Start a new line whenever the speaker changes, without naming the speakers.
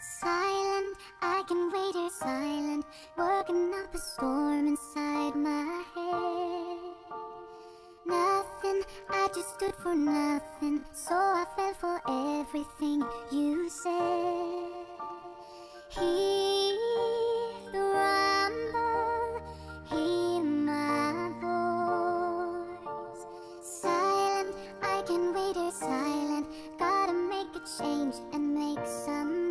Silent, I can wait here silent Working up a storm inside my head. Nothing, I just stood for nothing So I fell for everything you said. Hear the rumble, hear my voice. Silent, I can wait here silent Gotta make a change and make some